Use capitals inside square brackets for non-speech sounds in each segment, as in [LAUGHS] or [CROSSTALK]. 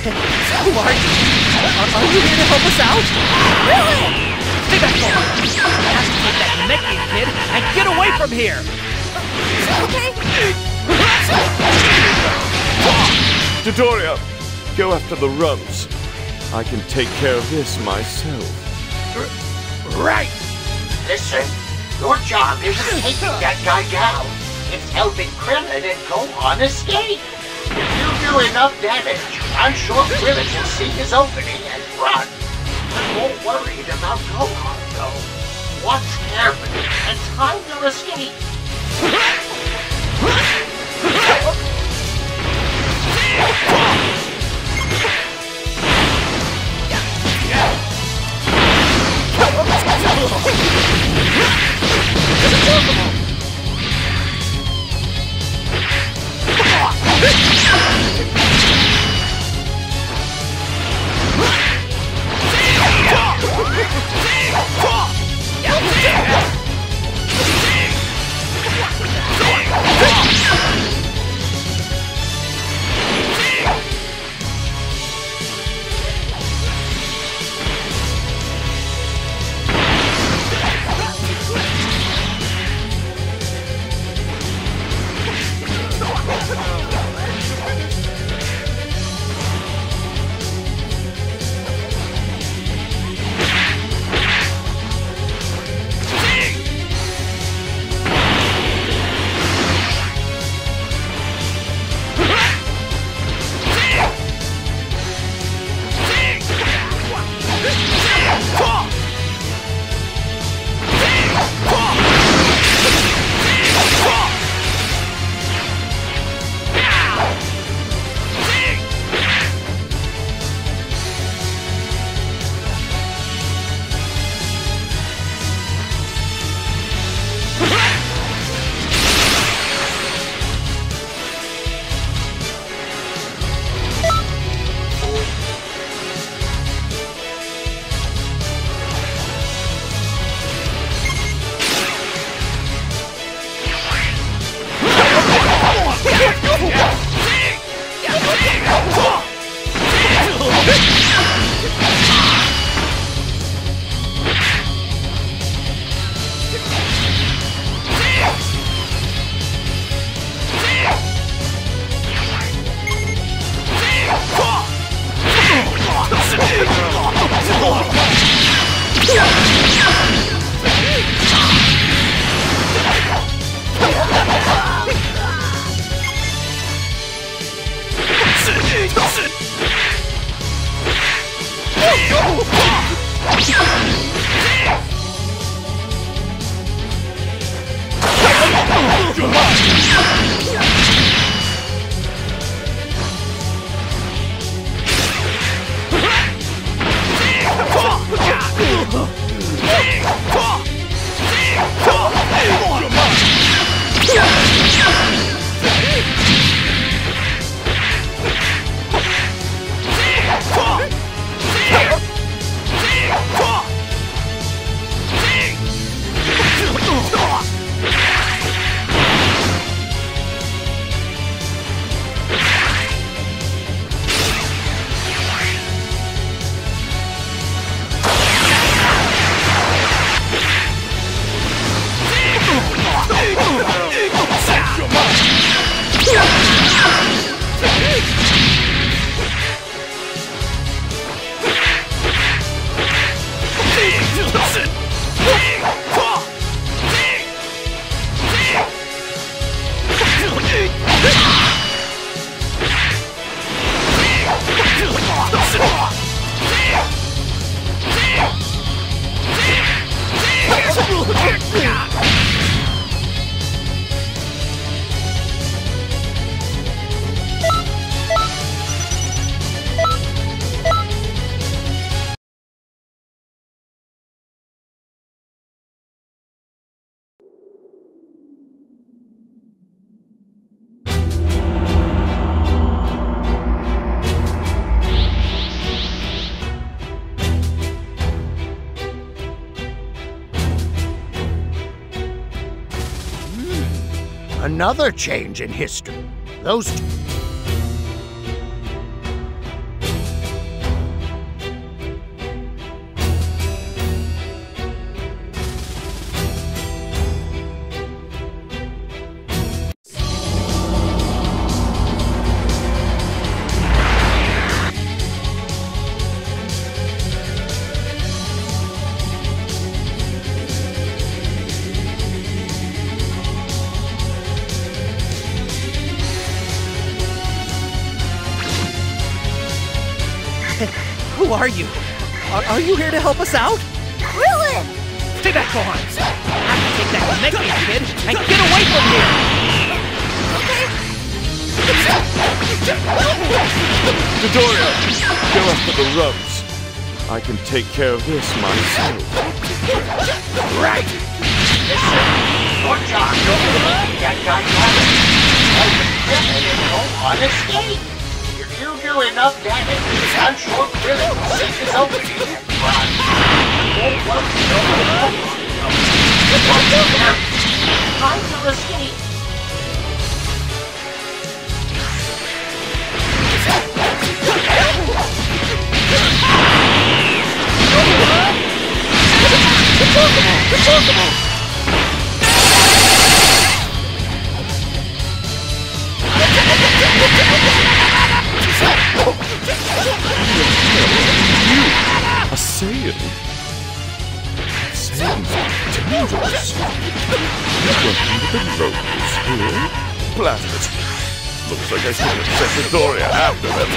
Marty. Are, you? are you here to help us out? Really? Stay back, Marty. We have to take that Namekian kid and get away from here. Okay. Dodoria, go after the runs. I can take care of this myself. Right. Listen, your job isn't taking that guy down. It's helping Krillin and Gohan escape. If you do enough damage, I'm sure Krillin will see his opening and run. I'm more worried about Gohan, though. Watch carefully and time your escape. Another change in history. Those Are, are you here to help us out? Krillin! Stay back, Gohan! I have to take that Namekian kid and get away from here! Okay. Dodoria, go after the rubs. I can take care of this myself. Right! Listen, your job is to make that guy happen. Elvin Krillin and Gohan escape. Do enough damage, I'm sure Krillin will sink his opening and run. Are dangerous. Blast it. Looks like I should have sent Dodoria after them.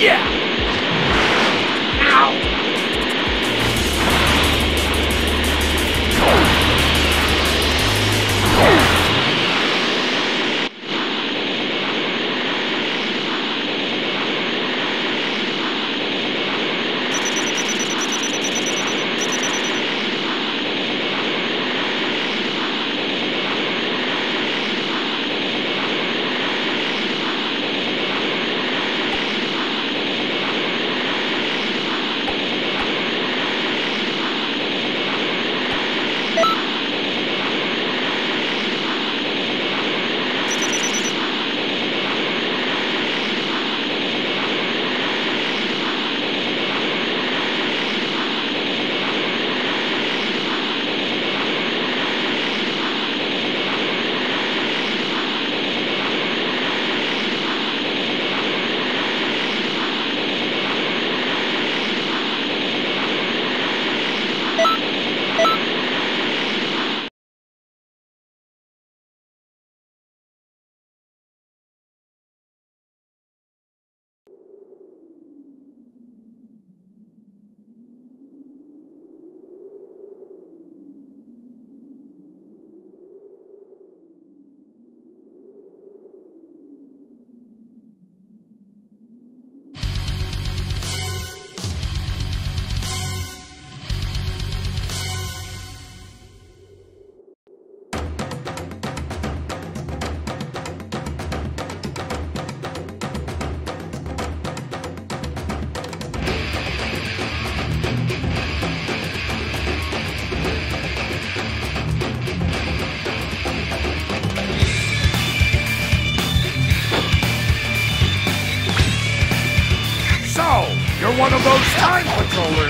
Yeah!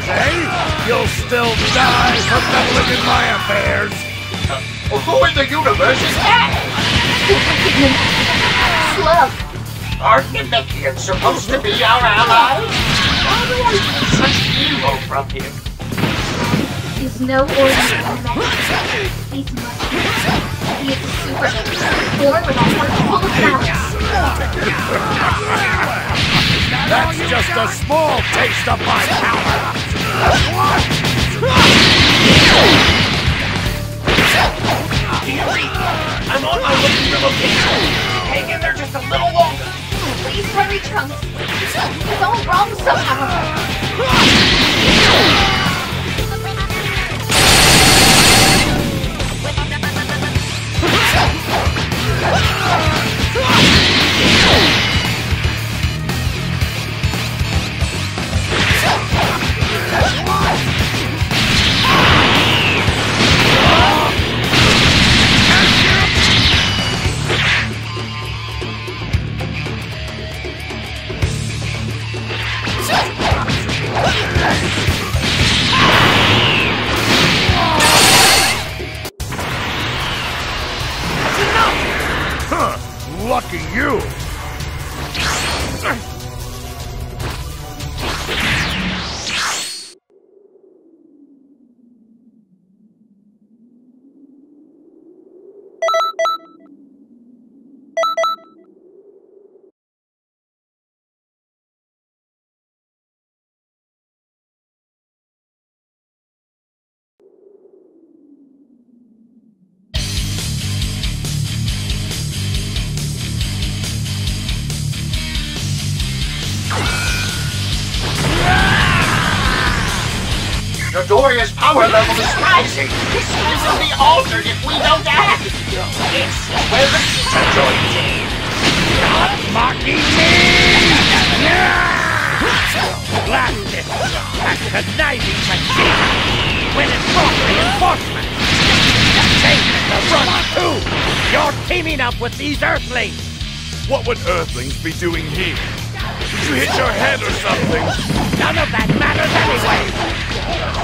Patrollers, eh? You'll still die for meddling in my affairs. Who in the universe is that? Slug. Aren't Namekians supposed to be our allies? Why do I get such evil from him? He's no ordinary man. He's much. He is a super born with a heart full of talents. That's just a small taste of my power. I'm Dodoria's power level is rising. This will be altered if we don't act. It's where Vegeta joins in. Stop mocking me! Blast it! That conniving Vegeta! When it brought reinforcements! Satan to run too! You're teaming up with these Earthlings! What would Earthlings be doing here? Did you hit your head or something? None of that matters anyway!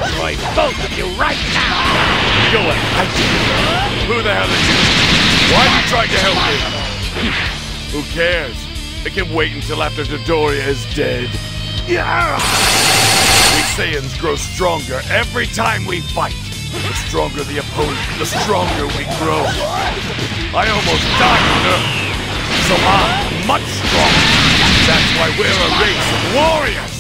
Destroy both of you right now! Go ahead. Who the hell are you? Why are you trying to help me? Who cares? It can wait until after Dodoria is dead. Yeah! We Saiyans grow stronger every time we fight. The stronger the opponent, the stronger we grow. I almost died on Earth, so I'm much stronger. That's why we're a race of warriors.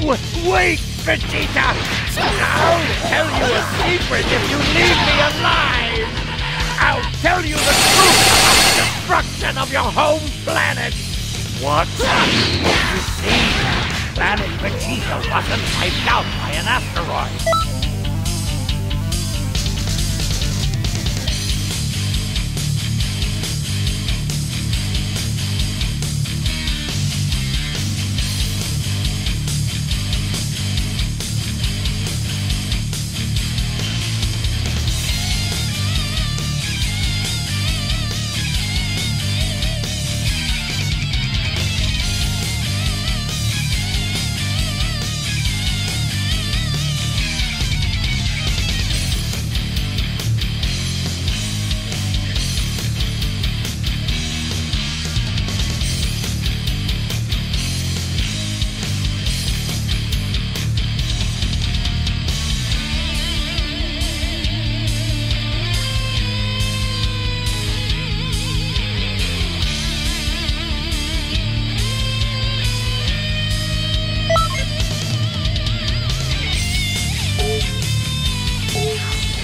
W- Wait, Vegeta! I'll tell you a secret if you leave me alive! I'll tell you the truth about the destruction of your home planet! What? You see, planet Vegeta wasn't wiped out by an asteroid.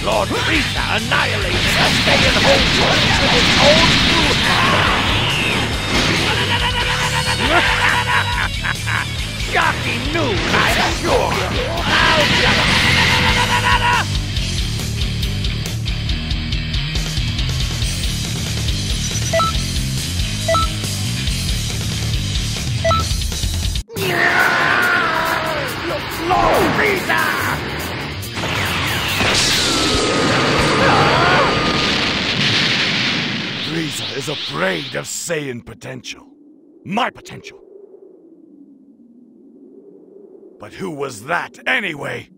Lord Frieza annihilated the Saiyan home world with his own two hands! [LAUGHS] Shocking news, I'm sure! Lord Frieza! Is afraid of Saiyan potential. My potential. But who was that anyway?